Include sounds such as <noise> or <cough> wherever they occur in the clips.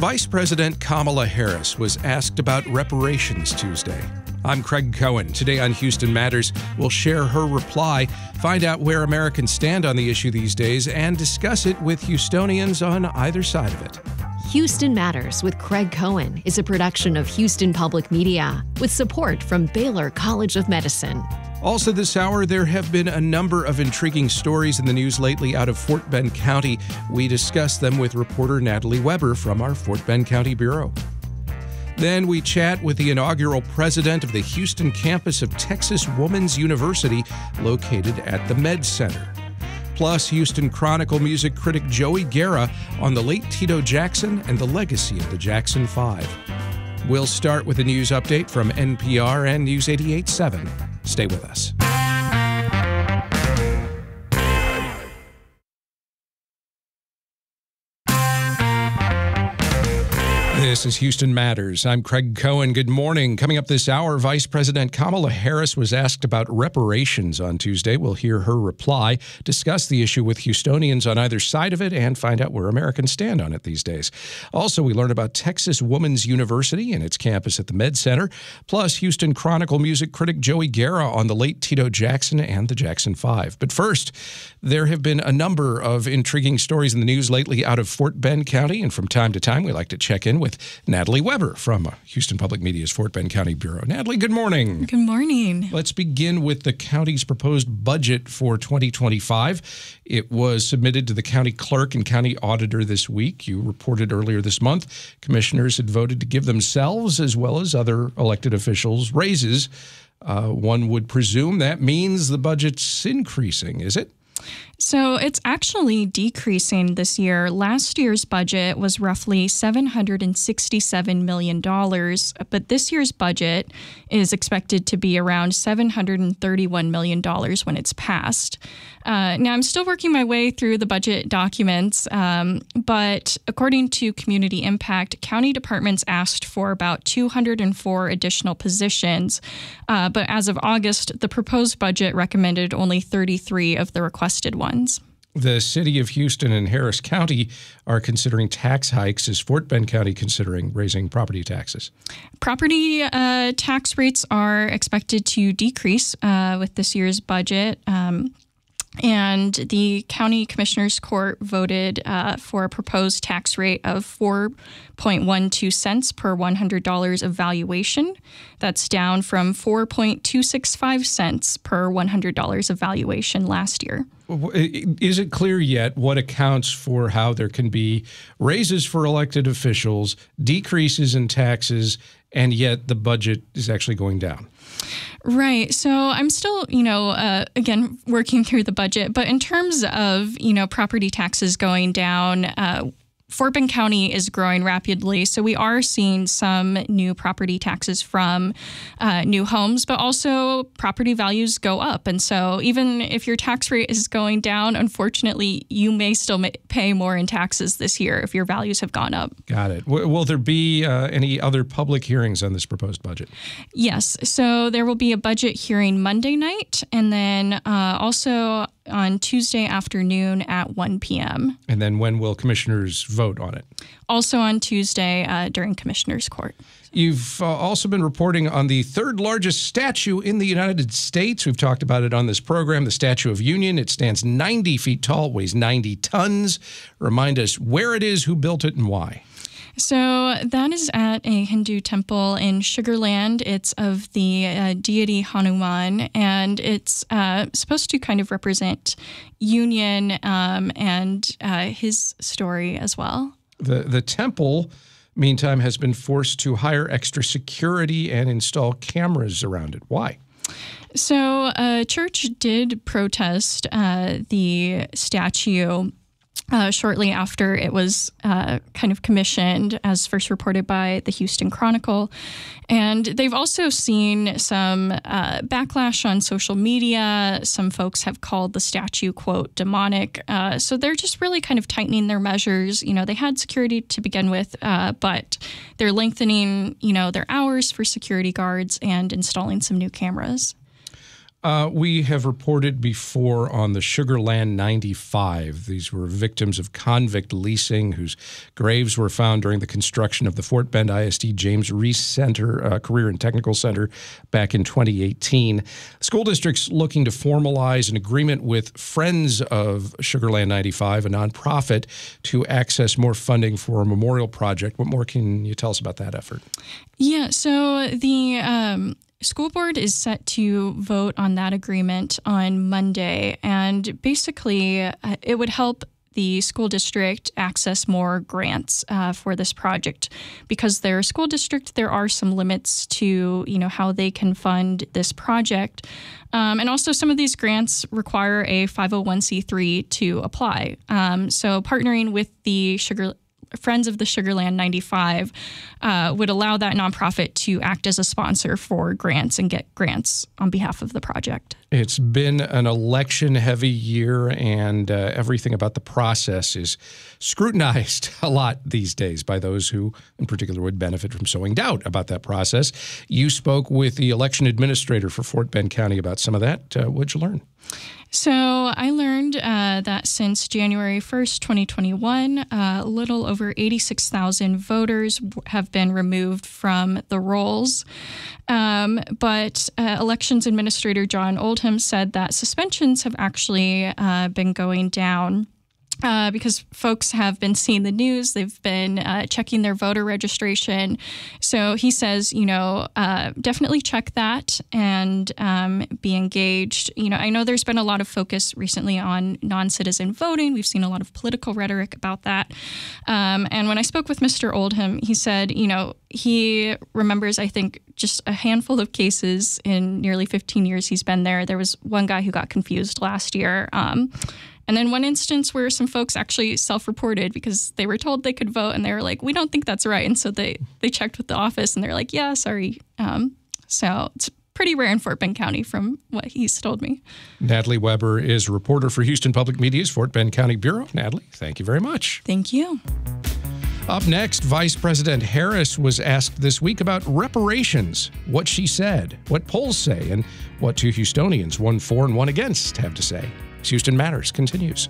Vice President Kamala Harris was asked about reparations Tuesday. I'm Craig Cohen. Today on Houston Matters, we'll share her reply, find out where Americans stand on the issue these days, and discuss it with Houstonians on either side of it. Houston Matters with Craig Cohen is a production of Houston Public Media with support from Baylor College of Medicine. Also, this hour, there have been a number of intriguing stories in the news lately out of Fort Bend County. We discuss them with reporter Natalie Weber from our Fort Bend County Bureau. Then we chat with the inaugural president of the Houston campus of Texas Woman's University, located at the Med Center. Plus, Houston Chronicle music critic Joey Guerra on the late Tito Jackson and the legacy of the Jackson Five. We'll start with a news update from NPR and News 88.7. Stay with us. This is Houston Matters. I'm Craig Cohen. Good morning. Coming up this hour, Vice President Kamala Harris was asked about reparations on Tuesday. We'll hear her reply, discuss the issue with Houstonians on either side of it, and find out where Americans stand on it these days. Also, we learn about Texas Woman's University and its campus at the Med Center, plus Houston Chronicle music critic Joey Guerra on the late Tito Jackson and the Jackson Five. But first, there have been a number of intriguing stories in the news lately out of Fort Bend County, and from time to time, we like to check in with Natalie Weber from Houston Public Media's Fort Bend County Bureau. Natalie, good morning. Good morning. Let's begin with the county's proposed budget for 2025. It was submitted to the county clerk and county auditor this week. You reported earlier this month commissioners had voted to give themselves, as well as other elected officials, raises. Uh, one would presume that means the budget's increasing, is it? So it's actually decreasing this year. Last year's budget was roughly $767 million, but this year's budget is expected to be around $731 million when it's passed. Uh, now, I'm still working my way through the budget documents, um, but according to Community Impact, county departments asked for about 204 additional positions. Uh, but as of August, the proposed budget recommended only 33 of the requested ones. The city of Houston and Harris County are considering tax hikes. Is Fort Bend County considering raising property taxes? Property uh, tax rates are expected to decrease uh, with this year's budget. Um, and the county commissioners court voted uh, for a proposed tax rate of 4.12 cents per $100 of valuation. That's down from 4.265 cents per $100 of valuation last year. Is it clear yet what accounts for how there can be raises for elected officials, decreases in taxes, and yet the budget is actually going down? Right. So I'm still, you know, uh, again, working through the budget. But in terms of, you know, property taxes going down, uh, Fort Bend County is growing rapidly, so we are seeing some new property taxes from uh, new homes, but also property values go up. And so, even if your tax rate is going down, unfortunately, you may still pay more in taxes this year if your values have gone up. Got it. W- will there be uh, any other public hearings on this proposed budget? Yes. So, there will be a budget hearing Monday night, and then uh, also on Tuesday afternoon at 1 p.m. And then when will commissioners vote on it? Also on Tuesday uh, during commissioners' court. You've uh, also been reporting on the third largest statue in the United States. We've talked about it on this program, the Statue of Union. It stands 90 feet tall, weighs 90 tons. Remind us where it is, who built it, and why. So that is at a Hindu temple in Sugar Land. It's of the uh, deity Hanuman, and it's uh, supposed to kind of represent union um, and uh, his story as well. The the temple, meantime, has been forced to hire extra security and install cameras around it. Why? So, a uh, church did protest uh, the statue uh, shortly after it was uh, kind of commissioned, as first reported by the Houston Chronicle. And they've also seen some uh, backlash on social media. Some folks have called the statue, quote, demonic. Uh, so they're just really kind of tightening their measures. You know, they had security to begin with, uh, but they're lengthening, you know, their hours for security guards and installing some new cameras. Uh, we have reported before on the Sugar Land 95. These were victims of convict leasing whose graves were found during the construction of the Fort Bend ISD James Reese Center, uh, Career and Technical Center, back in 2018. School districts looking to formalize an agreement with Friends of Sugar Land 95, a nonprofit, to access more funding for a memorial project. What more can you tell us about that effort? Yeah, so the um, School board is set to vote on that agreement on Monday, and basically, uh, it would help the school district access more grants uh, for this project. Because their school district there are some limits to you know how they can fund this project. Um, and also some of these grants require a 501c3 to apply. Um, so partnering with the sugar Friends of the Sugar Land 95 uh, would allow that nonprofit to act as a sponsor for grants and get grants on behalf of the project. It's been an election heavy year, and uh, everything about the process is scrutinized <laughs> a lot these days by those who, in particular, would benefit from sowing doubt about that process. You spoke with the election administrator for Fort Bend County about some of that. Uh, what'd you learn? So I learned uh, that since January 1st, 2021, uh, a little over 86,000 voters have been removed from the rolls. Um, but uh, elections administrator John Oldham said that suspensions have actually uh, been going down uh, because folks have been seeing the news, they've been uh, checking their voter registration. So he says, you know, uh, definitely check that and um, be engaged. You know, I know there's been a lot of focus recently on non citizen voting. We've seen a lot of political rhetoric about that. Um, and when I spoke with Mr. Oldham, he said, you know, he remembers, I think, just a handful of cases in nearly 15 years he's been there. There was one guy who got confused last year. Um, and then one instance where some folks actually self-reported because they were told they could vote and they were like, "We don't think that's right," and so they they checked with the office and they're like, "Yeah, sorry." Um, so it's pretty rare in Fort Bend County, from what he's told me. Natalie Weber is a reporter for Houston Public Media's Fort Bend County Bureau. Natalie, thank you very much. Thank you. Up next, Vice President Harris was asked this week about reparations, what she said, what polls say, and what two Houstonians, one for and one against, have to say. Houston Matters continues.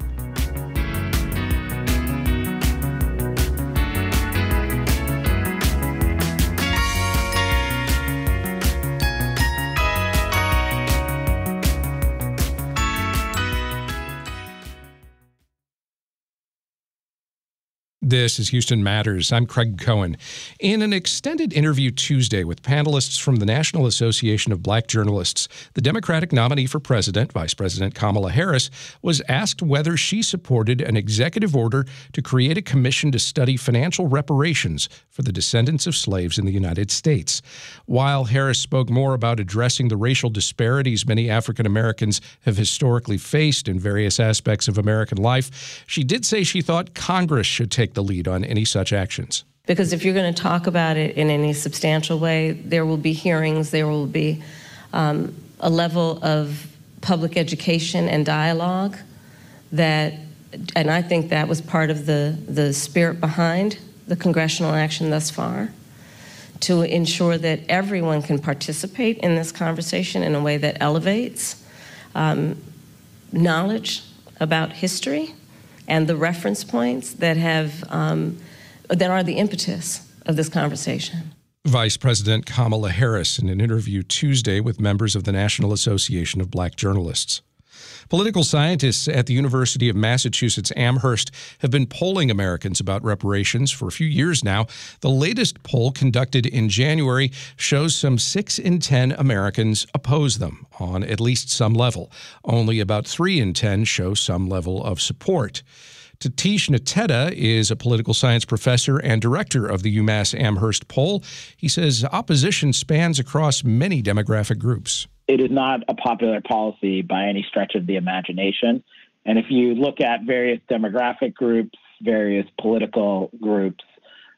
This is Houston Matters. I'm Craig Cohen. In an extended interview Tuesday with panelists from the National Association of Black Journalists, the Democratic nominee for president, Vice President Kamala Harris, was asked whether she supported an executive order to create a commission to study financial reparations for the descendants of slaves in the United States. While Harris spoke more about addressing the racial disparities many African Americans have historically faced in various aspects of American life, she did say she thought Congress should take the the lead on any such actions. Because if you're going to talk about it in any substantial way, there will be hearings, there will be um, a level of public education and dialogue that, and I think that was part of the, the spirit behind the congressional action thus far, to ensure that everyone can participate in this conversation in a way that elevates um, knowledge about history and the reference points that have um, that are the impetus of this conversation. Vice President Kamala Harris in an interview Tuesday with members of the National Association of Black Journalists. Political scientists at the University of Massachusetts Amherst have been polling Americans about reparations for a few years now. The latest poll conducted in January shows some 6 in 10 Americans oppose them on at least some level. Only about 3 in 10 show some level of support. Tatishe Nteta is a political science professor and director of the UMass Amherst poll. He says opposition spans across many demographic groups it is not a popular policy by any stretch of the imagination. And if you look at various demographic groups, various political groups,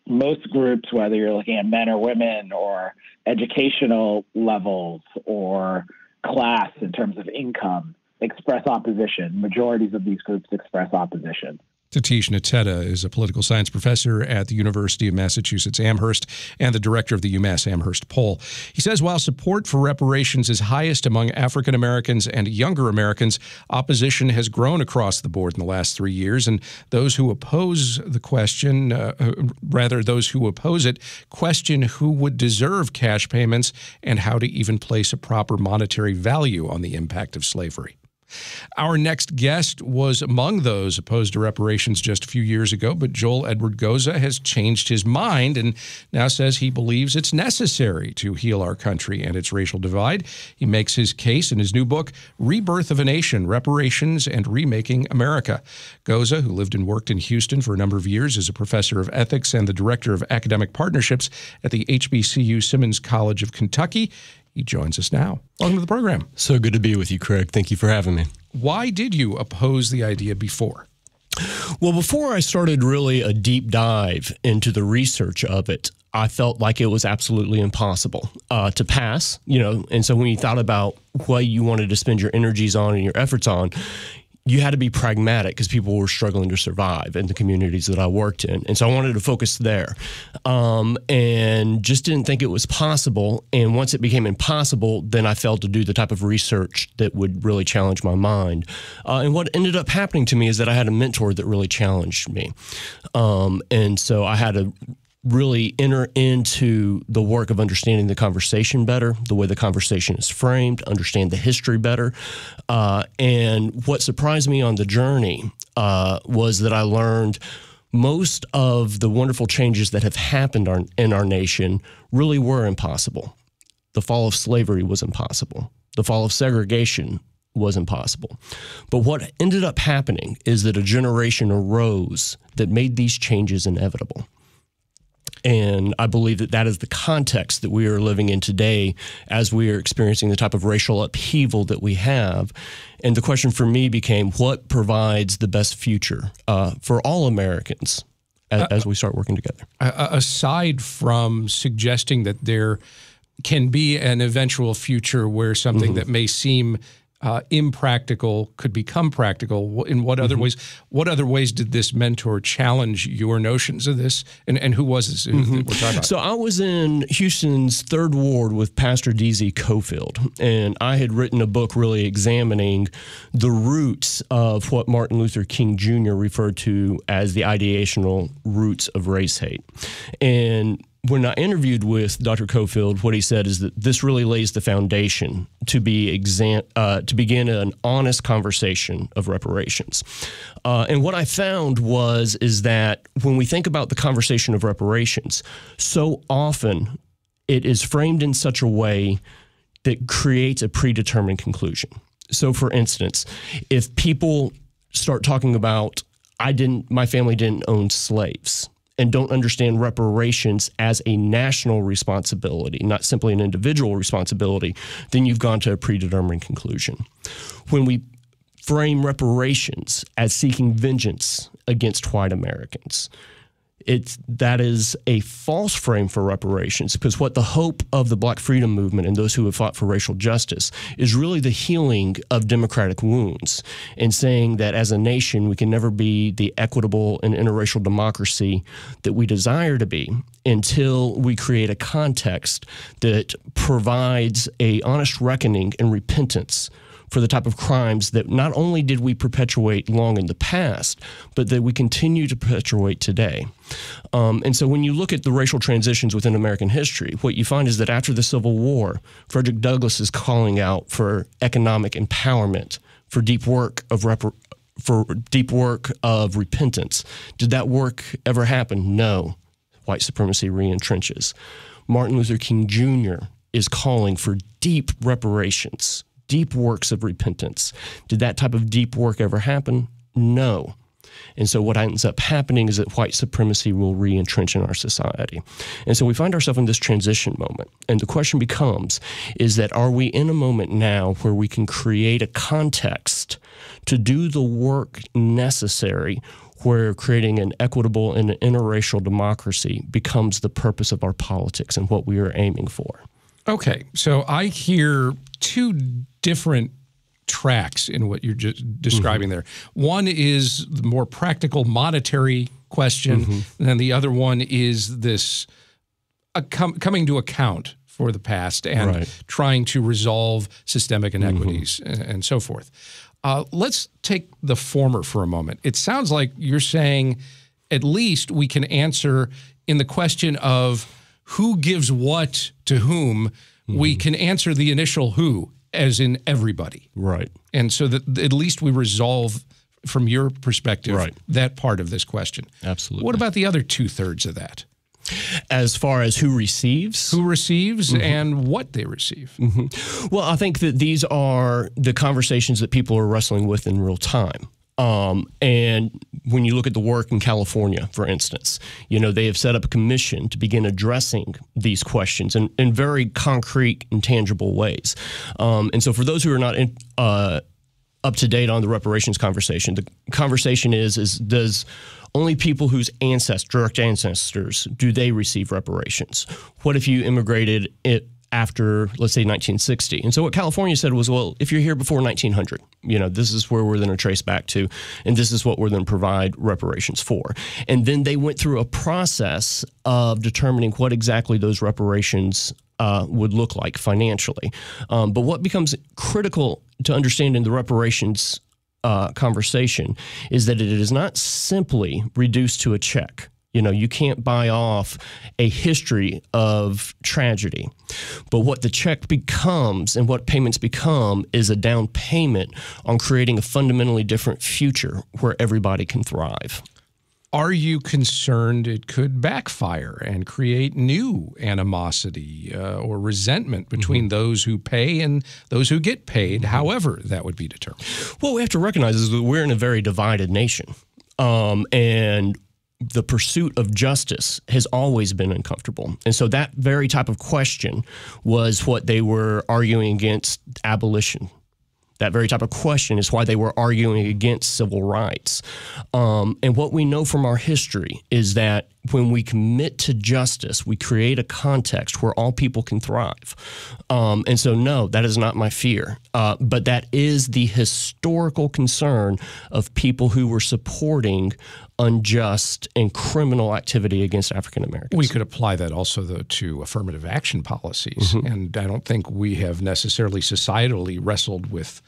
most groups, whether you're looking at men or women or educational levels or class in terms of income, express opposition. Majorities of these groups express opposition. Tatishe Nteta is a political science professor at the University of Massachusetts Amherst and the director of the UMass Amherst poll. He says while support for reparations is highest among African Americans and younger Americans, opposition has grown across the board in the last three years, and those who oppose the question, uh, uh rather those who oppose it, question who would deserve cash payments and how to even place a proper monetary value on the impact of slavery. Our next guest was among those opposed to reparations just a few years ago, but Joel Edward Goza has changed his mind and now says he believes it's necessary to heal our country and its racial divide. He makes his case in his new book, Rebirth of a Nation Reparations and Remaking America. Goza, who lived and worked in Houston for a number of years, is a professor of ethics and the director of academic partnerships at the HBCU Simmons College of Kentucky. He joins us now. Welcome to the program. So good to be with you, Craig. Thank you for having me. Why did you oppose the idea before? Well, before I started really a deep dive into the research of it, I felt like it was absolutely impossible uh, to pass, you know. And so when you thought about what you wanted to spend your energies on and your efforts on, you had to be pragmatic because people were struggling to survive in the communities that I worked in. And so I wanted to focus there um, and just didn't think it was possible. And once it became impossible, then I failed to do the type of research that would really challenge my mind. Uh, and what ended up happening to me is that I had a mentor that really challenged me. Um, and so I had to really enter into the work of understanding the conversation better, the way the conversation is framed, understand the history better. Uh, and what surprised me on the journey uh, was that I learned most of the wonderful changes that have happened our, in our nation really were impossible. The fall of slavery was impossible. The fall of segregation was impossible. But what ended up happening is that a generation arose that made these changes inevitable. And I believe that that is the context that we are living in today as we are experiencing the type of racial upheaval that we have. And the question for me became what provides the best future uh, for all Americans as, uh, as, we start working together? Aside from suggesting that there can be an eventual future where something mm-hmm. that may seem uh, impractical could become practical. In what other mm-hmm. ways? What other ways did this mentor challenge your notions of this? And, and who was this? Mm-hmm. We're talking about? So I was in Houston's third ward with Pastor DZ Cofield, and I had written a book really examining the roots of what Martin Luther King Jr. referred to as the ideational roots of race hate, and when I interviewed with Dr. Cofield, what he said is that this really lays the foundation to be exam- uh, to begin an honest conversation of reparations. Uh, and what I found was is that when we think about the conversation of reparations, so often it is framed in such a way that creates a predetermined conclusion. So, for instance, if people start talking about I didn't, my family didn't own slaves and don't understand reparations as a national responsibility, not simply an individual responsibility, then you've gone to a predetermined conclusion. When we frame reparations as seeking vengeance against white Americans, it's that is a false frame for reparations because what the hope of the black freedom movement and those who have fought for racial justice is really the healing of democratic wounds and saying that as a nation we can never be the equitable and interracial democracy that we desire to be until we create a context that provides a honest reckoning and repentance for the type of crimes that not only did we perpetuate long in the past, but that we continue to perpetuate today. Um, and so when you look at the racial transitions within American history, what you find is that after the Civil War, Frederick Douglass is calling out for economic empowerment, for deep work of for deep work of repentance. Did that work ever happen? No. White supremacy reentrenches. Martin Luther King Jr. is calling for deep reparations deep works of repentance. Did that type of deep work ever happen? No. And so what ends up happening is that white supremacy will re-entrench in our society. And so we find ourselves in this transition moment. And the question becomes is that are we in a moment now where we can create a context to do the work necessary where creating an equitable and an interracial democracy becomes the purpose of our politics and what we are aiming for? Okay. So I hear two different tracks in what you're just describing mm-hmm. there. One is the more practical monetary question, mm-hmm. and the other one is this uh, com- coming to account for the past and right. trying to resolve systemic inequities mm-hmm. and, and, so forth. Uh, let's take the former for a moment. It sounds like you're saying at least we can answer in the question of who gives what to whom. Mm-hmm. We can answer the initial who as in everybody. Right. And so that at least we resolve from your perspective right. that part of this question. Absolutely. What about the other two thirds of that? As far as who receives? Who receives mm-hmm. and what they receive. Mm-hmm. Well, I think that these are the conversations that people are wrestling with in real time. Um, and when you look at the work in California, for instance, you know, they have set up a commission to begin addressing these questions in, in very concrete and tangible ways. Um, and so for those who are not in, uh, up to date on the reparations conversation, the conversation is, is does only people whose ancestors, direct ancestors, do they receive reparations? What if you immigrated it after, let's say, 1960. And so what California said was, well, if you're here before 1900, you know, this is where we're going to trace back to, and this is what we're going to provide reparations for. And then they went through a process of determining what exactly those reparations uh, would look like financially. Um, but what becomes critical to understand in the reparations uh, conversation is that it is not simply reduced to a check. You know, you can't buy off a history of tragedy. But what the check becomes and what payments become is a down payment on creating a fundamentally different future where everybody can thrive. Are you concerned it could backfire and create new animosity uh, or resentment between mm-hmm. those who pay and those who get paid, mm-hmm. however that would be determined? What we have to recognize is that we're in a very divided nation. Um, and the pursuit of justice has always been uncomfortable. And so that very type of question was what they were arguing against abolition. That very type of question is why they were arguing against civil rights. Um, and what we know from our history is that when we commit to justice, we create a context where all people can thrive. Um, and so, no, that is not my fear. Uh, but that is the historical concern of people who were supporting unjust and criminal activity against African Americans. We could apply that also, though, to affirmative action policies. Mm-hmm. And I don't think we have necessarily societally wrestled with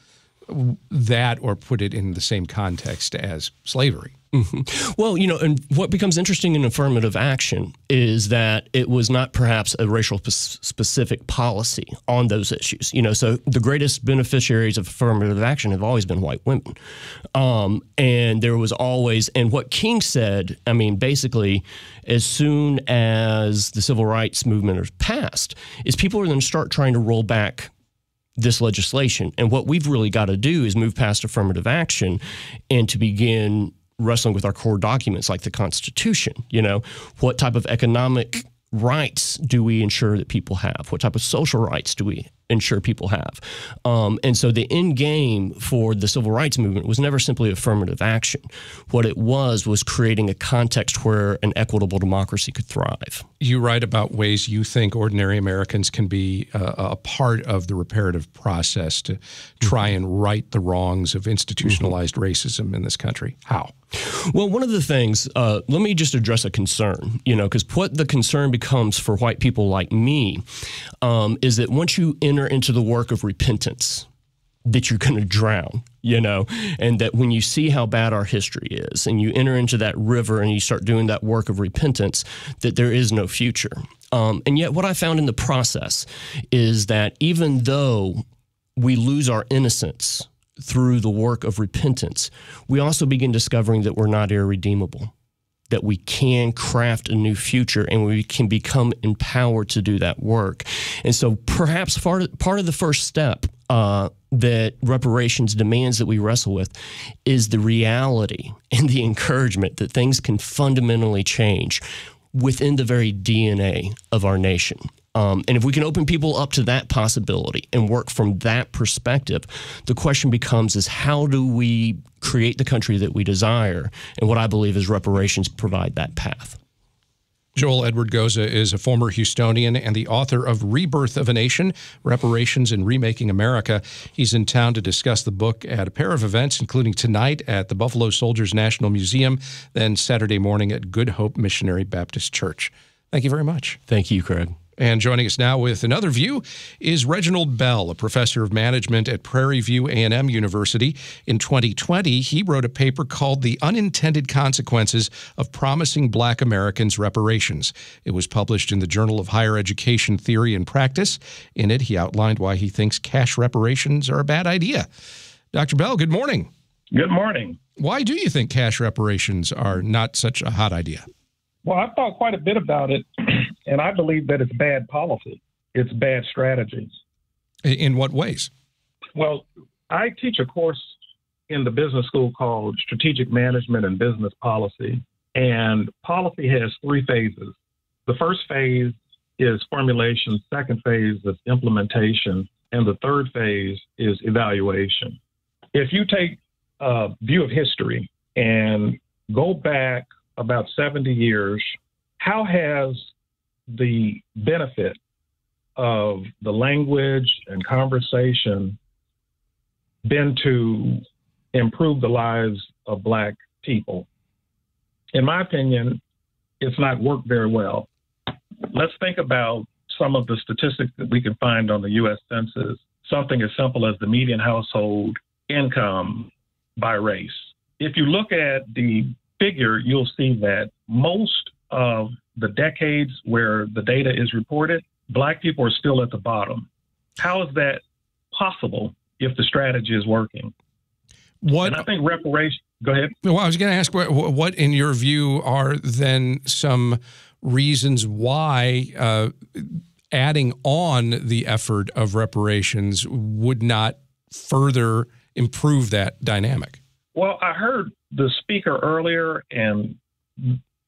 that or put it in the same context as slavery. Mm-hmm. Well, you know, and what becomes interesting in affirmative action is that it was not perhaps a racial specific policy on those issues. You know, so the greatest beneficiaries of affirmative action have always been white women. Um, and there was always, and what King said, I mean, basically, as soon as the civil rights movement is passed, is people are going to start trying to roll back this legislation. And what we've really got to do is move past affirmative action and to begin wrestling with our core documents like the Constitution. You know, what type of economic rights do we ensure that people have? What type of social rights do we ensure people have? Um, and so the end game for the civil rights movement was never simply affirmative action. What it was was creating a context where an equitable democracy could thrive. You write about ways you think ordinary Americans can be uh, a part of the reparative process to try mm-hmm. and right the wrongs of institutionalized mm-hmm. racism in this country. How? Well, one of the things, uh, let me just address a concern, you know, because what the concern becomes for white people like me um, is that once you enter into the work of repentance, that you're going to drown, you know, and that when you see how bad our history is and you enter into that river and you start doing that work of repentance, that there is no future. Um, and yet, what I found in the process is that even though we lose our innocence through the work of repentance, we also begin discovering that we're not irredeemable, that we can craft a new future and we can become empowered to do that work. And so perhaps part, part of the first step uh, that reparations demands that we wrestle with is the reality and the encouragement that things can fundamentally change within the very DNA of our nation. Um, and if we can open people up to that possibility and work from that perspective, the question becomes is how do we create the country that we desire? And what I believe is reparations provide that path. Joel Edward Goza is a former Houstonian and the author of Rebirth of a Nation Reparations and Remaking America. He's in town to discuss the book at a pair of events, including tonight at the Buffalo Soldiers National Museum, then Saturday morning at Good Hope Missionary Baptist Church. Thank you very much. Thank you, Craig. And joining us now with another view is Reginald Bell, a professor of management at Prairie View A&M University. In 2020, he wrote a paper called The Unintended Consequences of Promising Black Americans Reparations. It was published in the Journal of Higher Education Theory and Practice. In it, he outlined why he thinks cash reparations are a bad idea. Dr. Bell, good morning. Good morning. Why do you think cash reparations are not such a hot idea? Well, I've thought quite a bit about it, and I believe that it's bad policy. It's bad strategies. In what ways? Well, I teach a course in the business school called Strategic Management and Business Policy. And policy has three phases. The first phase is formulation, second phase is implementation, and the third phase is evaluation. If you take a view of history and go back about 70 years, how has the benefit of the language and conversation been to improve the lives of Black people? In my opinion, it's not worked very well. Let's think about some of the statistics that we can find on the U.S. Census, something as simple as the median household income by race. If you look at the figure, you'll see that most of the decades where the data is reported, black people are still at the bottom. How is that possible if the strategy is working? What and I think reparation. Go ahead. Well, I was going to ask what, what, in your view, are then some reasons why uh, adding on the effort of reparations would not further improve that dynamic? Well, I heard the speaker earlier and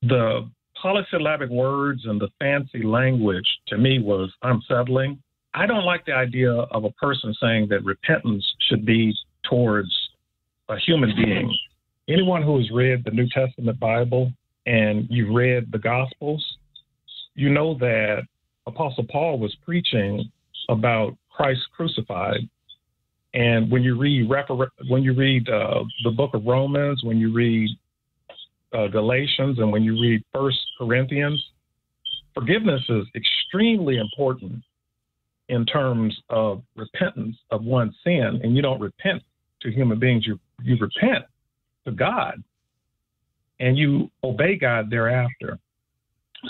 the polysyllabic words and the fancy language to me was unsettling. I don't like the idea of a person saying that repentance should be towards a human being. <laughs> Anyone who has read the New Testament Bible and you've read the Gospels, you know that Apostle Paul was preaching about Christ crucified and when you read when you read uh, the book of Romans, when you read uh, Galatians, and when you read First Corinthians, forgiveness is extremely important in terms of repentance of one's sin. And you don't repent to human beings; you you repent to God, and you obey God thereafter.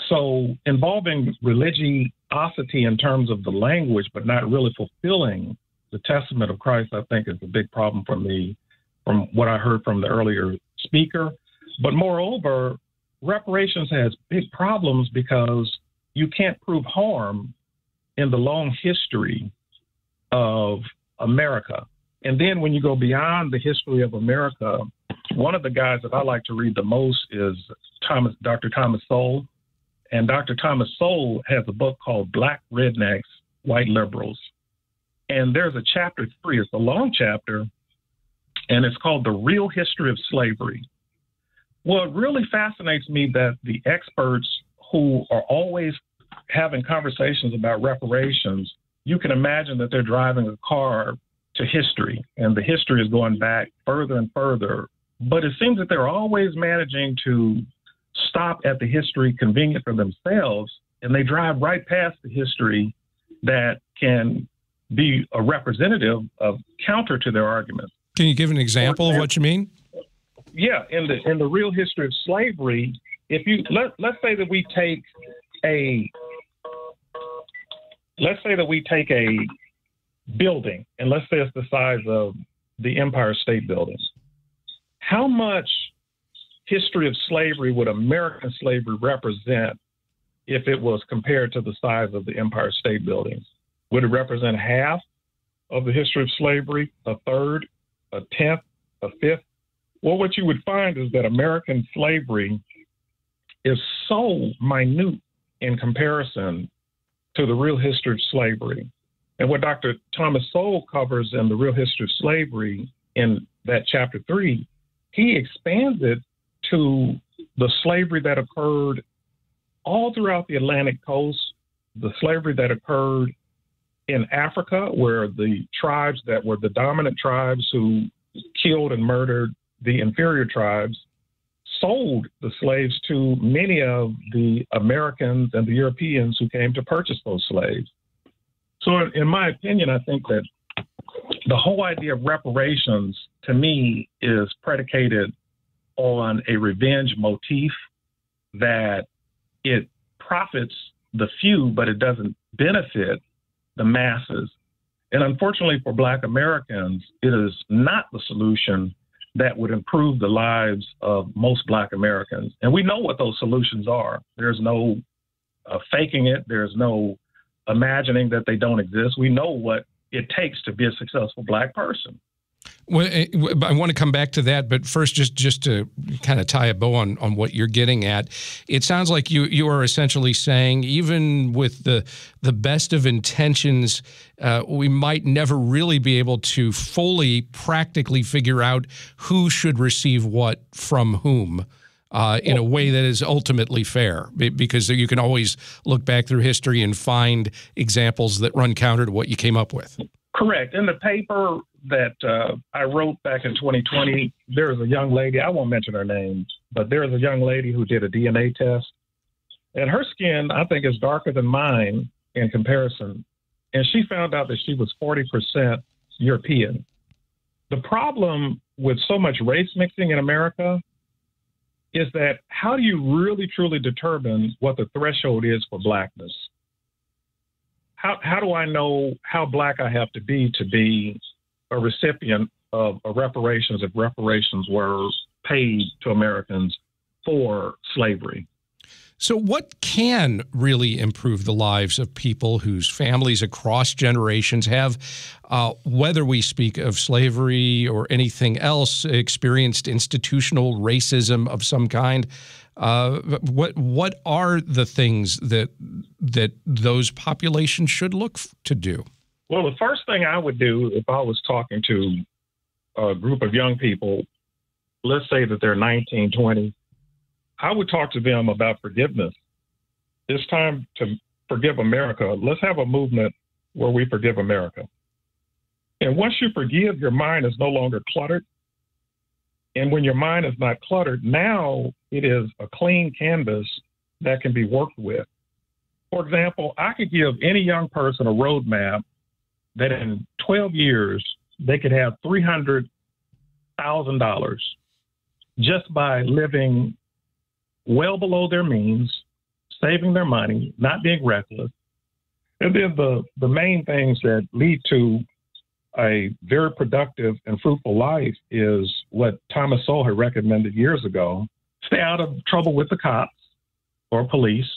So involving religiosity in terms of the language, but not really fulfilling the testament of Christ, I think, is a big problem for me from what I heard from the earlier speaker. But moreover, reparations has big problems because you can't prove harm in the long history of America. And then when you go beyond the history of America, one of the guys that I like to read the most is Thomas, Dr. Thomas Sowell. And Dr. Thomas Sowell has a book called Black Rednecks, White Liberals. And there's a chapter three, it's a long chapter, and it's called The Real History of Slavery. Well, it really fascinates me that the experts who are always having conversations about reparations, you can imagine that they're driving a car to history, and the history is going back further and further. But it seems that they're always managing to stop at the history convenient for themselves, and they drive right past the history that can be a representative of counter to their arguments. Can you give an example of what you mean? Yeah, in the in the real history of slavery, if you let let's say that we take a let's say that we take a building and let's say it's the size of the Empire State Building. How much history of slavery would American slavery represent if it was compared to the size of the Empire State Building? Would it represent half of the history of slavery, a third, a tenth, a fifth? Well, what you would find is that American slavery is so minute in comparison to the real history of slavery. And what Dr. Thomas Sowell covers in the real history of slavery in that chapter three, he expands it to the slavery that occurred all throughout the Atlantic coast, the slavery that occurred in Africa, where the tribes that were the dominant tribes who killed and murdered the inferior tribes sold the slaves to many of the Americans and the Europeans who came to purchase those slaves. So, in my opinion, I think that the whole idea of reparations to me is predicated on a revenge motif that it profits the few, but it doesn't benefit the masses. And unfortunately for Black Americans, it is not the solution that would improve the lives of most Black Americans. And we know what those solutions are. There's no uh, faking it, there's no imagining that they don't exist. We know what it takes to be a successful Black person. Well, eh, I want to come back to that, but first, just just to kind of tie a bow on, on what you're getting at, it sounds like you you are essentially saying even with the the best of intentions, uh, we might never really be able to fully practically figure out who should receive what from whom. Uh, in a way that is ultimately fair, because you can always look back through history and find examples that run counter to what you came up with. Correct. In the paper that uh, I wrote back in 2020, there was a young lady, I won't mention her name, but there was a young lady who did a DNA test. And her skin, I think, is darker than mine in comparison. And she found out that she was 40% European. The problem with so much race mixing in America is that how do you really truly determine what the threshold is for blackness? How how do I know how black I have to be to be a recipient of, reparations if reparations were paid to Americans for slavery? So, what can really improve the lives of people whose families across generations have, uh, whether we speak of slavery or anything else, experienced institutional racism of some kind? Uh, what what are the things that that those populations should look to do? Well, the first thing I would do if I was talking to a group of young people, let's say that they're 19, 20, I would talk to them about forgiveness. It's time to forgive America. Let's have a movement where we forgive America. And once you forgive, your mind is no longer cluttered. And when your mind is not cluttered, now it is a clean canvas that can be worked with. For example, I could give any young person a roadmap that in 12 years they could have $300,000 just by living well below their means, saving their money, not being reckless. And then the, the main things that lead to a very productive and fruitful life is what Thomas Sowell had recommended years ago. Stay out of trouble with the cops or police,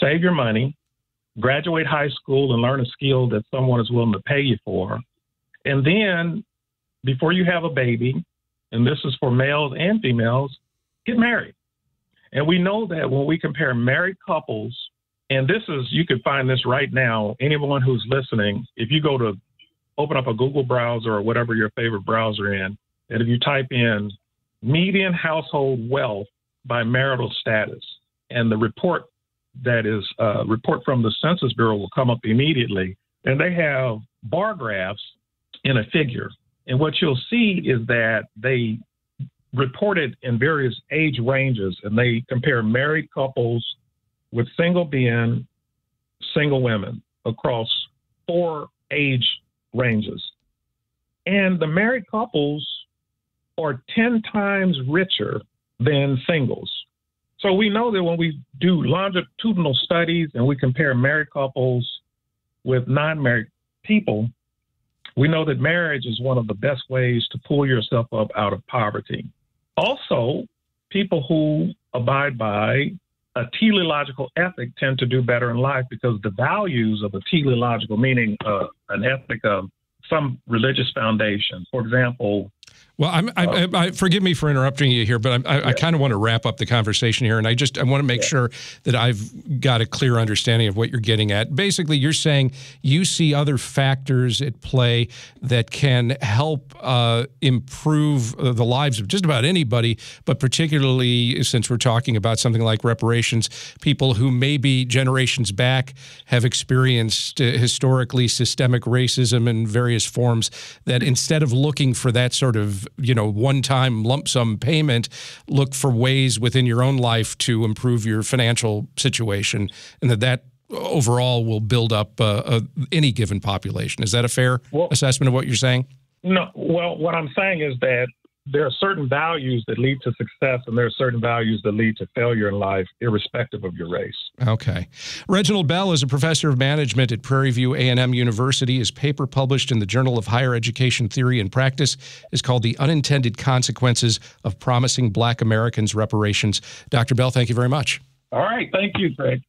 save your money, graduate high school and learn a skill that someone is willing to pay you for. And then before you have a baby, and this is for males and females, get married. And we know that when we compare married couples, and this is, you can find this right now, anyone who's listening, if you go to open up a Google browser or whatever your favorite browser in, and if you type in median household wealth by marital status, and the report that is a uh, report from the Census Bureau will come up immediately, and they have bar graphs in a figure. And what you'll see is that they reported in various age ranges, and they compare married couples with single men, single women across four age ranges. And the married couples are 10 times richer than singles. So we know that when we do longitudinal studies and we compare married couples with non married people, we know that marriage is one of the best ways to pull yourself up out of poverty. Also, people who abide by a teleological ethic tend to do better in life because the values of a teleological, meaning uh, an ethic of some religious foundation, for example, Well, I'm, I, I, I, forgive me for interrupting you here, but I, I kind of want to wrap up the conversation here, and I just I want to make yeah. sure that I've got a clear understanding of what you're getting at. Basically, you're saying you see other factors at play that can help uh, improve uh, the lives of just about anybody, but particularly since we're talking about something like reparations, people who maybe generations back have experienced uh, historically systemic racism in various forms. That instead of looking for that sort of you know one-time lump sum payment look for ways within your own life to improve your financial situation and that that overall will build up uh, uh, any given population. Is that a fair well, assessment of what you're saying? No well what i'm saying is that there are certain values that lead to success and there are certain values that lead to failure in life irrespective of your race. Okay. Reginald bell is a professor of management at prairie view a&m university. His paper published in the journal of higher education theory and practice is called the unintended consequences of promising black americans reparations. Dr bell thank you very much. All right. Thank you craig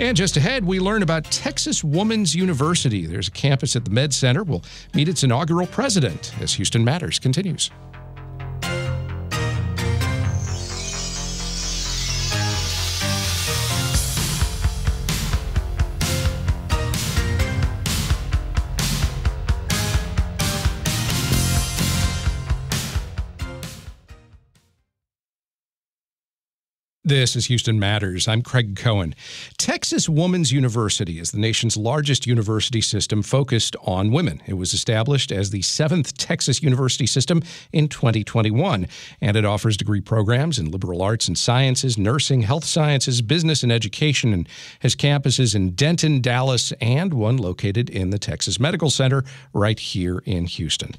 and just ahead, we learn about Texas Woman's University. There's a campus at the Med Center. We'll meet its inaugural president as Houston Matters continues. This is Houston Matters. I'm Craig Cohen. Texas Woman's University is the nation's largest university system focused on women. It was established as the seventh Texas university system in 2021, and it offers degree programs in liberal arts and sciences, nursing, health sciences, business, and education, and has campuses in Denton, Dallas, and one located in the Texas Medical Center right here in Houston.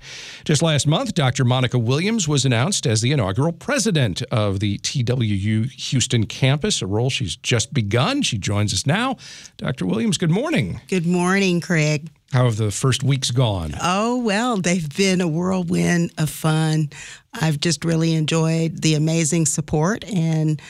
Just last month, Dr. Monica Williams was announced as the inaugural president of the TWU Houston campus, a role she's just begun. She joins us now. Dr. Williams, good morning. Good morning, Craig. How have the first weeks gone? Oh, well, they've been a whirlwind of fun. I've just really enjoyed the amazing support and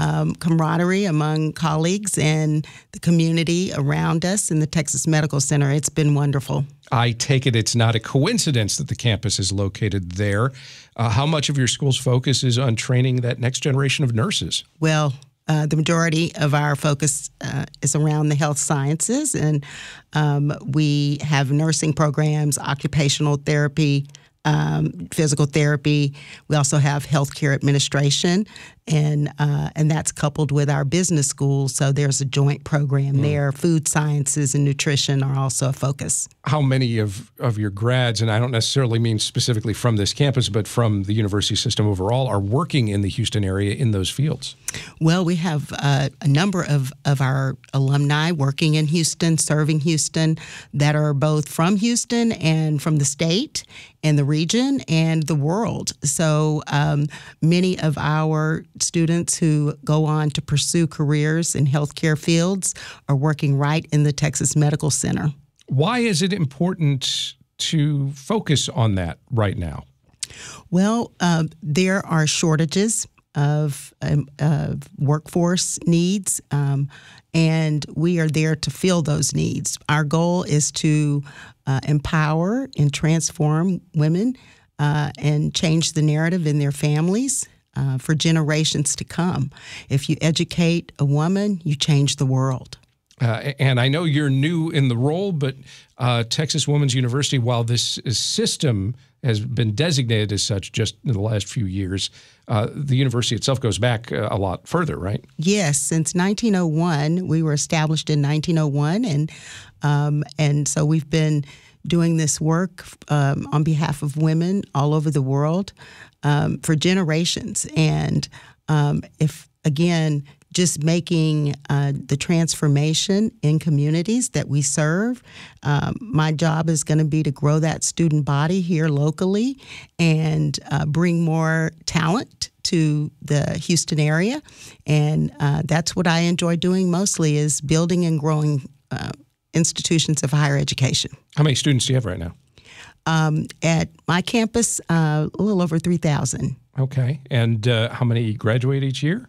um, camaraderie among colleagues and the community around us in the Texas Medical Center. It's been wonderful. I take it it's not a coincidence that the campus is located there. Uh, how much of your school's focus is on training that next generation of nurses? Well, uh, the majority of our focus uh, is around the health sciences, and um, we have nursing programs, occupational therapy, um, physical therapy. We also have healthcare administration, and uh, and that's coupled with our business school. So there's a joint program mm. there. Food sciences and nutrition are also a focus. How many of of your grads, and I don't necessarily mean specifically from this campus, but from the university system overall, are working in the Houston area in those fields? Well, we have uh, a number of of our alumni working in Houston, serving Houston, that are both from Houston and from the state and the region and the world. So um, many of our students who go on to pursue careers in healthcare fields are working right in the Texas Medical Center. Why is it important to focus on that right now? Well, uh, there are shortages of, um, workforce needs, um, and we are there to fill those needs. Our goal is to uh, empower and transform women uh, and change the narrative in their families uh, for generations to come. If you educate a woman, you change the world. Uh, and I know you're new in the role, but uh, Texas Women's University, while this system has been designated as such just in the last few years, uh, the university itself goes back uh, a lot further, right? Yes, since 1901, we were established in 1901, and um, and so we've been doing this work um, on behalf of women all over the world um, for generations. And um, if, again, just making uh, the transformation in communities that we serve. Um, my job is going to be to grow that student body here locally and uh, bring more talent to the Houston area, and uh, that's what I enjoy doing mostly is building and growing uh, institutions of higher education. How many students do you have right now? Um, at my campus, uh, a little over 3,000. Okay. And uh, how many graduate each year?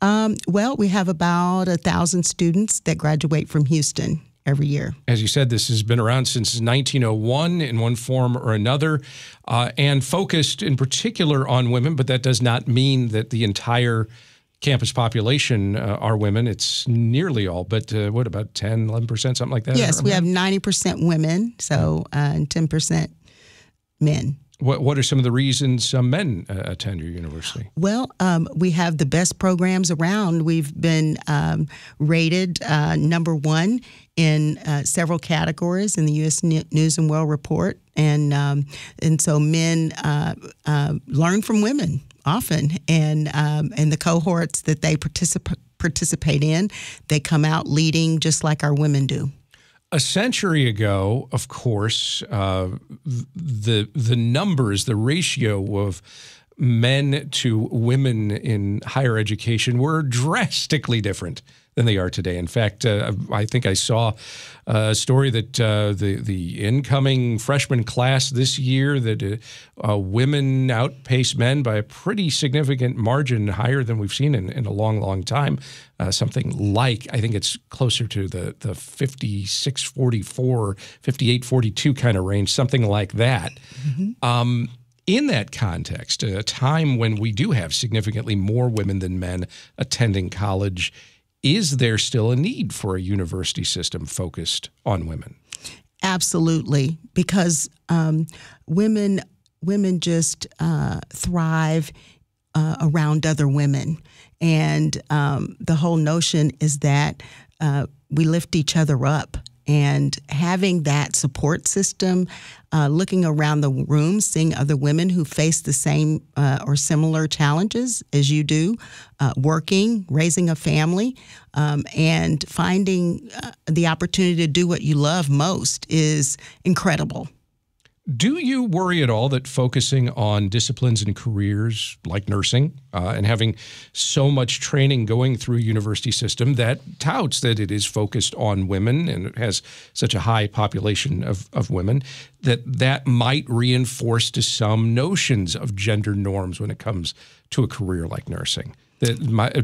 Um, well, we have about a thousand students that graduate from Houston every year. As you said, this has been around since 1901 in one form or another, uh, and focused in particular on women, but that does not mean that the entire campus population uh, are women. It's nearly all, but uh, what about 10, 11%, something like that? Yes, we have 90% women, so uh, and 10% men. What, what are some of the reasons some men uh, attend your university? Well, um, we have the best programs around. We've been um, rated uh, number one in uh, several categories in the U.S. News and World Report, and um, and so men uh, uh, learn from women often, and um, and the cohorts that they participate participate in, they come out leading just like our women do. A century ago, of course, uh, the the numbers, the ratio of men to women in higher education were drastically different than they are today. In fact, uh, I think I saw a story that uh, the the incoming freshman class this year that uh, uh, women outpace men by a pretty significant margin, higher than we've seen in, in a long, long time. Uh, something like I think it's closer to the the 56 44, 58 42 kind of range, something like that. Mm-hmm. Um, in that context, a time when we do have significantly more women than men attending college, is there still a need for a university system focused on women? Absolutely, because um, women women just uh, thrive uh, around other women, and um, the whole notion is that uh, we lift each other up and having that support system, uh, looking around the room, seeing other women who face the same uh, or similar challenges as you do, uh, working, raising a family, um, and finding uh, the opportunity to do what you love most is incredible. Do you worry at all that focusing on disciplines and careers like nursing uh, and having so much training going through university system that touts that it is focused on women and it has such a high population of, of women, that that might reinforce to some notions of gender norms when it comes to a career like nursing? That my, uh,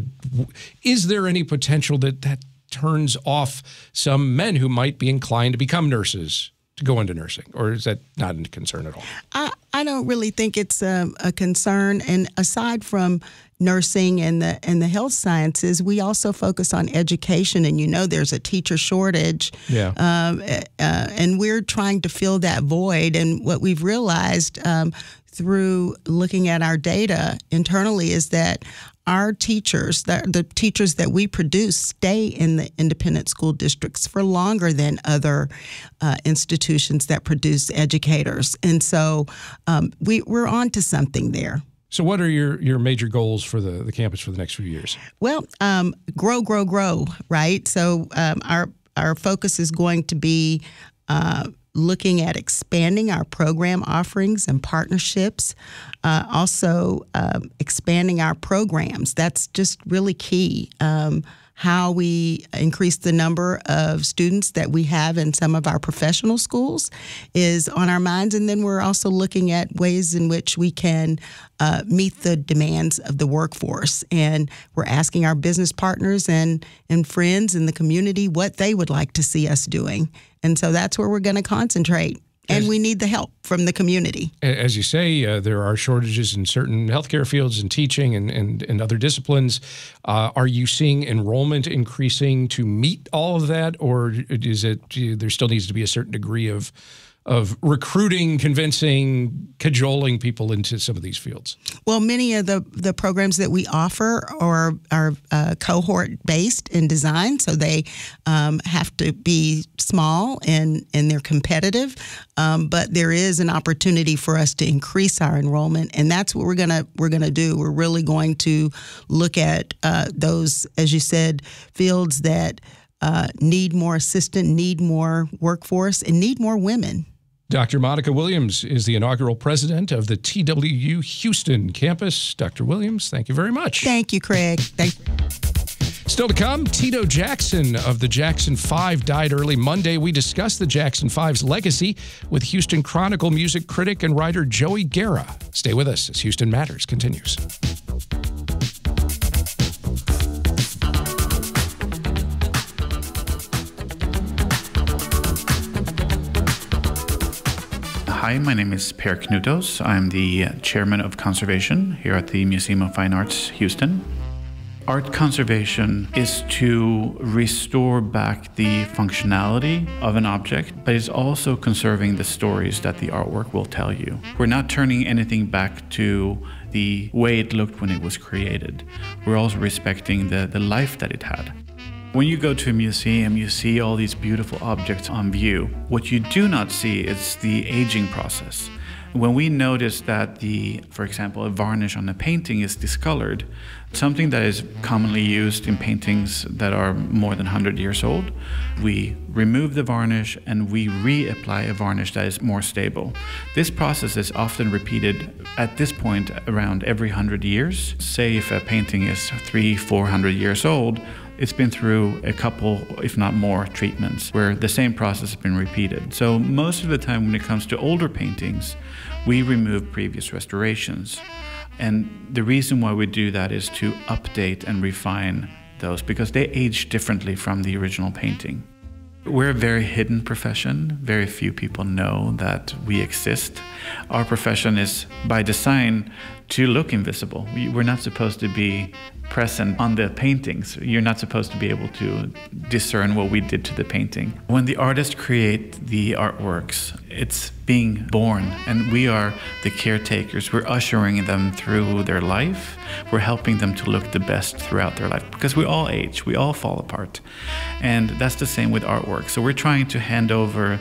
is there any potential that that turns off some men who might be inclined to become nurses to go into nursing, or is that not a concern at all? I, I don't really think it's a, a, concern. And aside from nursing and the and the health sciences, we also focus on education. And you know, there's a teacher shortage. Yeah. Um, uh, and we're trying to fill that void. And what we've realized um, through looking at our data internally is that our teachers, the, the, teachers that we produce, stay in the independent school districts for longer than other uh, institutions that produce educators. And so um, we, we're on to something there. So, what are your, your major goals for the, the campus for the next few years? Well, um, grow, grow, grow, right? So, um, our, our focus is going to be uh, looking at expanding our program offerings and partnerships, uh, also um, expanding our programs. That's just really key. Um, how we increase the number of students that we have in some of our professional schools is on our minds. And then we're also looking at ways in which we can uh, meet the demands of the workforce. And we're asking our business partners and, and friends in the community what they would like to see us doing. And so that's where we're going to concentrate and we need the help from the community. As you say, uh, there are shortages in certain healthcare fields and teaching and, and, and other disciplines. Uh, are you seeing enrollment increasing to meet all of that, or is it there still needs to be a certain degree of of recruiting, convincing, cajoling people into some of these fields? Well, many of the, the programs that we offer are are uh, cohort based in design, so they um, have to be small and and they're competitive. Um, but there is an opportunity for us to increase our enrollment, and that's what we're gonna we're gonna do. We're really going to look at uh, those, as you said, fields that. Uh, need more assistant, need more workforce, and need more women. Dr. Monica Williams is the inaugural president of the TWU Houston campus. Dr. Williams, thank you very much. Thank you, Craig. Thank Still to come, Tito Jackson of the Jackson 5 died early Monday. We discuss the Jackson 5's legacy with Houston Chronicle music critic and writer Joey Guerra. Stay with us as Houston Matters continues. Hi, my name is Per Knutås. I'm the chairman of conservation here at the Museum of Fine Arts, Houston. Art conservation is to restore back the functionality of an object, but it's also conserving the stories that the artwork will tell you. We're not turning anything back to the way it looked when it was created. We're also respecting the, the life that it had. When you go to a museum, you see all these beautiful objects on view. What you do not see is the aging process. When we notice that the, for example, a varnish on a painting is discolored, something that is commonly used in paintings that are more than 100 years old, we remove the varnish and we reapply a varnish that is more stable. This process is often repeated at this point around every 100 years. Say if a painting is three, 400 years old, it's been through a couple, if not more, treatments where the same process has been repeated. So, most of the time, when it comes to older paintings, we remove previous restorations. And the reason why we do that is to update and refine those because they age differently from the original painting. We're a very hidden profession. Very few people know that we exist. Our profession is by design to look invisible. We're not supposed to be present on the paintings. You're not supposed to be able to discern what we did to the painting. When the artists create the artworks, it's being born, and we are the caretakers. We're ushering them through their life. We're helping them to look the best throughout their life because we all age, we all fall apart. And that's the same with artwork. So we're trying to hand over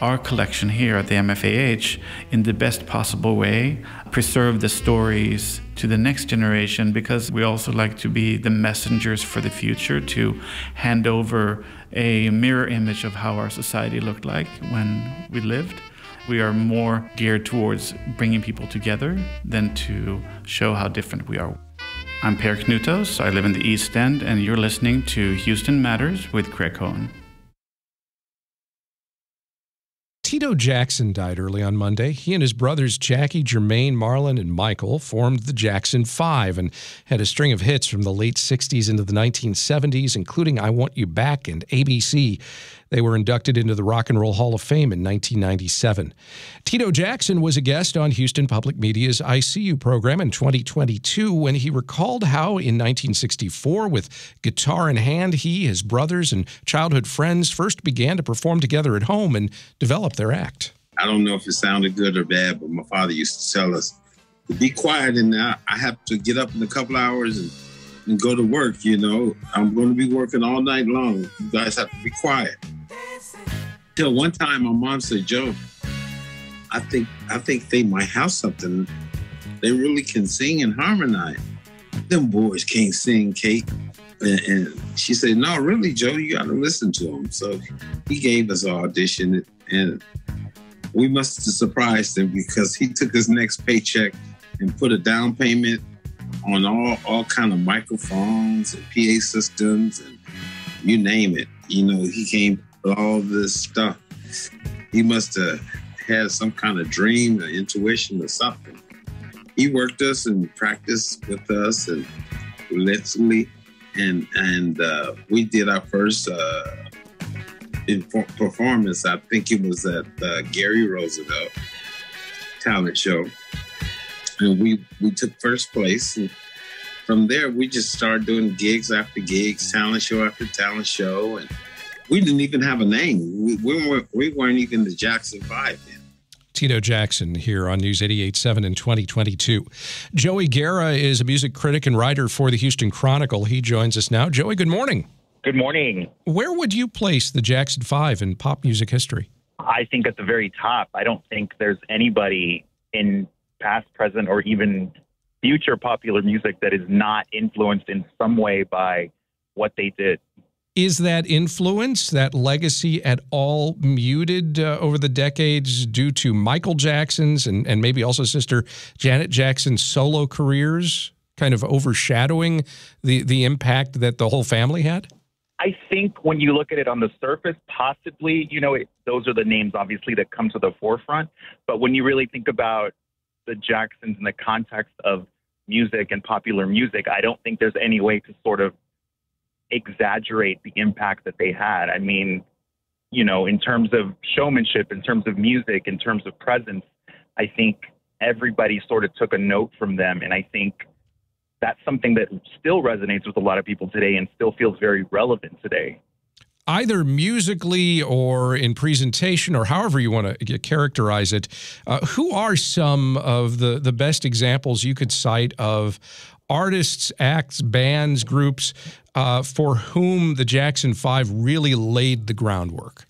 our collection here at the MFAH in the best possible way, preserve the stories to the next generation because we also like to be the messengers for the future to hand over a mirror image of how our society looked like when we lived. We are more geared towards bringing people together than to show how different we are. I'm Per Knutås. I live in the East End, and you're listening to Houston Matters with Craig Cohen. Tito Jackson died early on Monday. He and his brothers Jackie, Jermaine, Marlon, and Michael formed the Jackson Five and had a string of hits from the late 60s into the 1970s, including I Want You Back and ABC. They were inducted into the Rock and Roll Hall of Fame in 1997. Tito Jackson was a guest on Houston Public Media's I SEE U program in 2022 when he recalled how in 1964, with guitar in hand, he, his brothers, and childhood friends first began to perform together at home and develop their act. I don't know if it sounded good or bad, but my father used to tell us to be quiet and I have to get up in a couple hours and and go to work. You know, I'm going to be working all night long. You guys have to be quiet. Till one time, my mom said, "Joe, I think I think they might have something. They really can sing and harmonize. Them boys can't sing, Kate." And, and she said, "No, really, Joe, you got to listen to them." So he gave us an audition, and we must have surprised him because he took his next paycheck and put a down payment on all all kind of microphones and PA systems and you name it. You know, he came all this stuff. He must have had some kind of dream or intuition or something. He worked us and practiced with us and relentlessly, and and uh, we did our first uh, performance. I think it was at uh, Gary Roosevelt talent show and we we took first place. And from there, we just started doing gigs after gigs, talent show after talent show, and we didn't even have a name. We, we weren't we weren't even the Jackson Five then. Tito Jackson here on News 88.7 in 2022. Joey Guerra is a music critic and writer for the Houston Chronicle. He joins us now. Joey, good morning. Good morning. Where would you place the Jackson Five in pop music history? I think at the very top. I don't think there's anybody in past, present, or even future popular music that is not influenced in some way by what they did. Is that influence, that legacy at all muted uh, over the decades due to Michael Jackson's and, and maybe also sister Janet Jackson's solo careers kind of overshadowing the, the impact that the whole family had? I think when you look at it on the surface, possibly, you know, it, those are the names obviously that come to the forefront. But when you really think about the Jacksons in the context of music and popular music, I don't think there's any way to sort of exaggerate the impact that they had. I mean, you know, in terms of showmanship, in terms of music, in terms of presence, I think everybody sort of took a note from them. And I think that's something that still resonates with a lot of people today and still feels very relevant today. Either musically or in presentation, or however you want to characterize it, uh, who are some of the, the best examples you could cite of artists, acts, bands, groups uh, for whom the Jackson Five really laid the groundwork?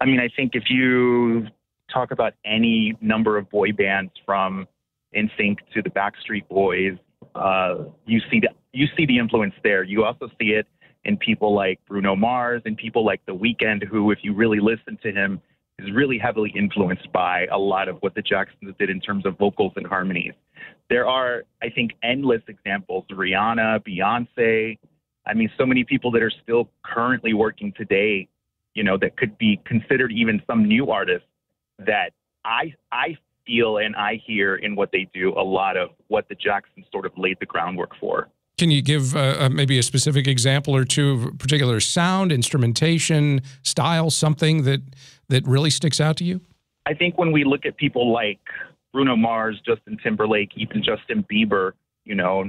I mean, I think if you talk about any number of boy bands from NSYNC to the Backstreet Boys, uh, you see the you see the influence there. You also see it in people like Bruno Mars and people like The Weeknd, who, if you really listen to him, is really heavily influenced by a lot of what the Jacksons did in terms of vocals and harmonies. There are, I think, endless examples. Rihanna, Beyonce. I mean, so many people that are still currently working today, you know, that could be considered even some new artists that I I feel and I hear in what they do a lot of what the Jacksons sort of laid the groundwork for. Can you give uh, uh, maybe a specific example or two of particular sound, instrumentation, style, something that that really sticks out to you? I think when we look at people like Bruno Mars, Justin Timberlake, even Justin Bieber, you know,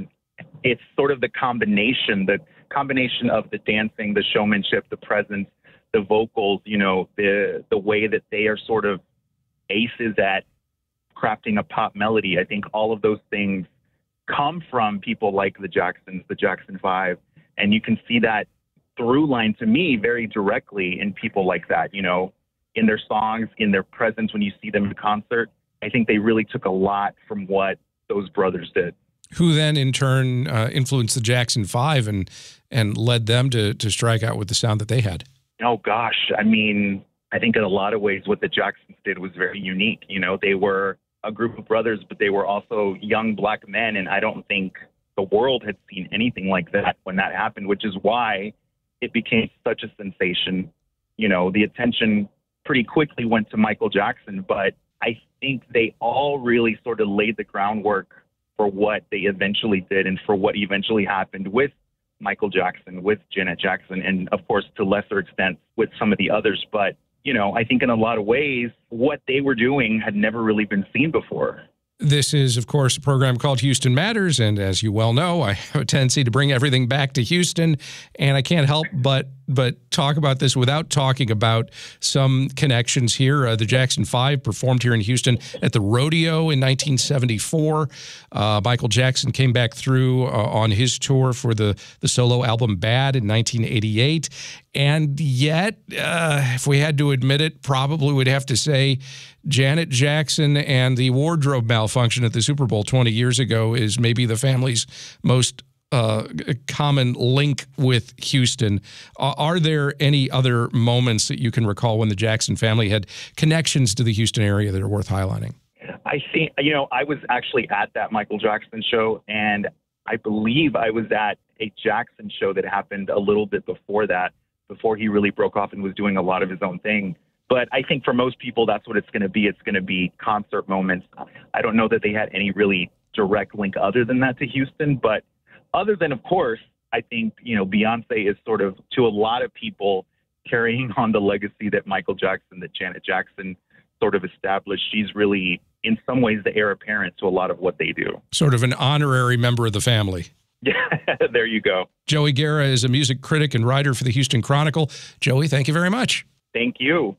it's sort of the combination, the combination of the dancing, the showmanship, the presence, the vocals, you know, the the way that they are sort of aces at crafting a pop melody. I think all of those things come from people like the Jacksons, the Jackson Five, and you can see that through line to me very directly in people like that. You know, in their songs, in their presence when you see them in concert. I think they really took a lot from what those brothers did. Who then, in turn, uh, influenced the Jackson Five and and led them to to strike out with the sound that they had. Oh gosh, I mean, I think in a lot of ways what the Jacksons did was very unique. You know, they were a group of brothers, but they were also young black men. And I don't think the world had seen anything like that when that happened, which is why it became such a sensation. You know, the attention pretty quickly went to Michael Jackson, but I think they all really sort of laid the groundwork for what they eventually did and for what eventually happened with Michael Jackson, with Janet Jackson, and of course, to lesser extent, with some of the others. But you know, I think in a lot of ways, what they were doing had never really been seen before. This is, of course, a program called Houston Matters. And as you well know, I have a tendency to bring everything back to Houston. And I can't help but but talk about this without talking about some connections here. Uh, the Jackson Five performed here in Houston at the Rodeo in 1974. Uh, Michael Jackson came back through uh, on his tour for the, the solo album Bad in 1988. And yet, uh, if we had to admit it, probably would have to say Janet Jackson and the wardrobe malfunction at the Super Bowl 20 years ago is maybe the family's most uh, common link with Houston. Uh, are there any other moments that you can recall when the Jackson family had connections to the Houston area that are worth highlighting? I think, you know, I was actually at that Michael Jackson show, and I believe I was at a Jackson show that happened a little bit before that, before he really broke off and was doing a lot of his own thing. But I think for most people, that's what it's going to be. It's going to be concert moments. I don't know that they had any really direct link other than that to Houston, but other than, of course, I think, you know, Beyonce is sort of, to a lot of people, carrying on the legacy that Michael Jackson, that Janet Jackson sort of established. She's really, in some ways, the heir apparent to a lot of what they do. Sort of an honorary member of the family. Yeah, <laughs> there you go. Joey Guerra is a music critic and writer for the Houston Chronicle. Joey, thank you very much. Thank you.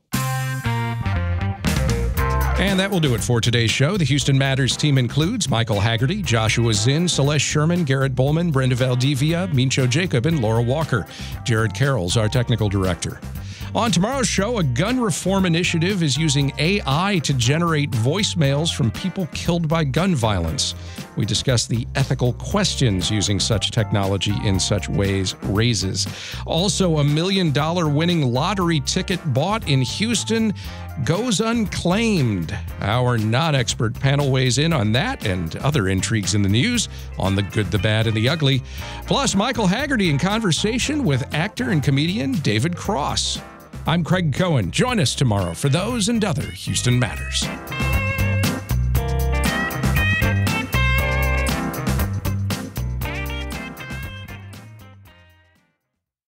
And that will do it for today's show. The Houston Matters team includes Michael Haggerty, Joshua Zinn, Celeste Sherman, Garrett Bowman, Brenda Valdivia, Mincho Jacob, and Laura Walker. Jared Carroll's our technical director. On tomorrow's show, a gun reform initiative is using AI to generate voicemails from people killed by gun violence. We discuss the ethical questions using such technology in such ways raises. Also, a million dollar winning lottery ticket bought in Houston goes unclaimed. Our non expert panel weighs in on that and other intrigues in the news on the good, the bad, and the ugly. Plus, Michael Haggerty in conversation with actor and comedian David Cross. I'm Craig Cohen. Join us tomorrow for those and other Houston Matters.